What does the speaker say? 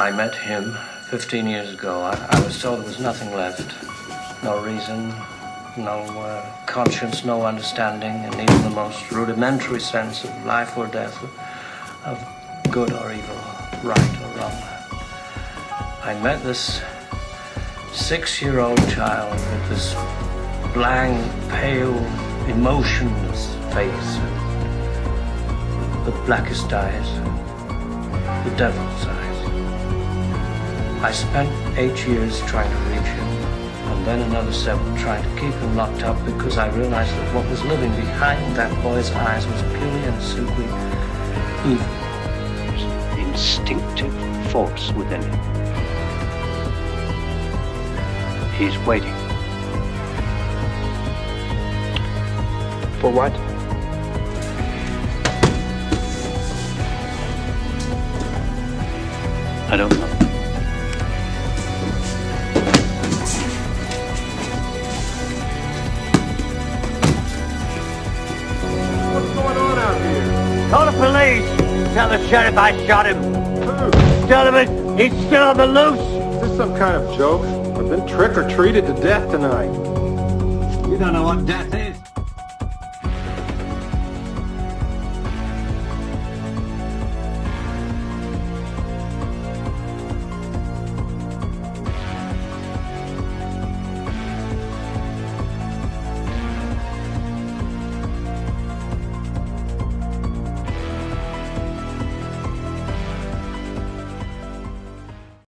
I met him 15 years ago. I, I was told there was nothing left. No reason, no uh, conscience, no understanding, and even the most rudimentary sense of life or death, of good or evil, right or wrong. I met this six-year-old child with this blank, pale, emotionless face, the blackest eyes, the devil's eyes. I spent eight years trying to reach him, and then another seven trying to keep him locked up because I realized that what was living behind that boy's eyes was purely and simply evil. There's instinctive force within him. He's waiting. For what? I don't know. Going here? Call the police. Tell the sheriff I shot him. Who? Tell him he's still on the loose. Is this some kind of joke? I've been trick or treated to death tonight. You don't know what death is.